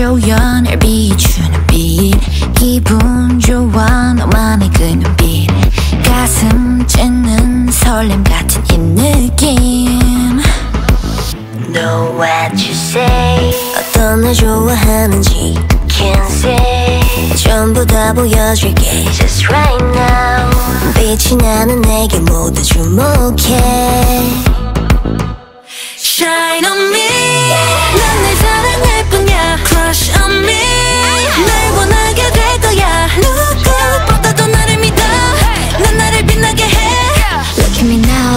조연을 비추는 빛. 기분 좋아 너만의 그 눈빛. 가슴 찢는 설렘 같은 이 느낌. Know what you say. 어떤 날 좋아하는지 Can't say. 전부 다 보여줄게 Just right now. 빛이 나는 내게 모두 주목해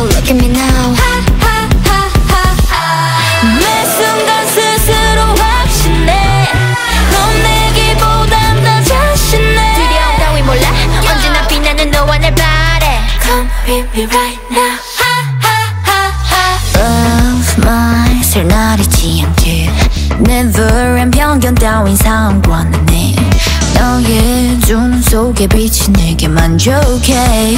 look at me now. 매 순간 스스로 확신해. 넌 내기보단 더 자신해. 두려움 따위 몰라? 언제나 빛나는 너와 날 바래. Come with me right now. Love my 설날이지 않게 Never 한 편견 따윈 상관은 해. 너의 두눈 속에 빛이 내게 만족해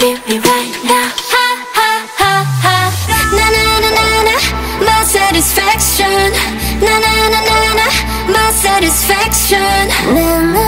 Come with me right now 나나나나나 My satisfaction 나나나나나 My satisfaction 난나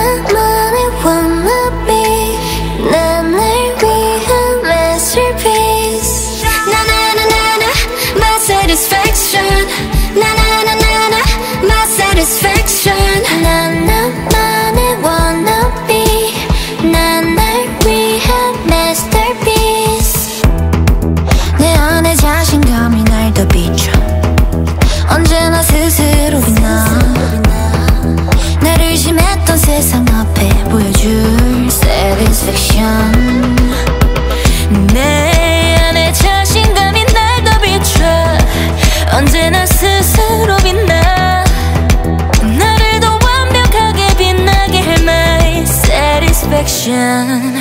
스스로 빛나. 나를 더 완벽하게 빛나게 할 my satisfaction.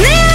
내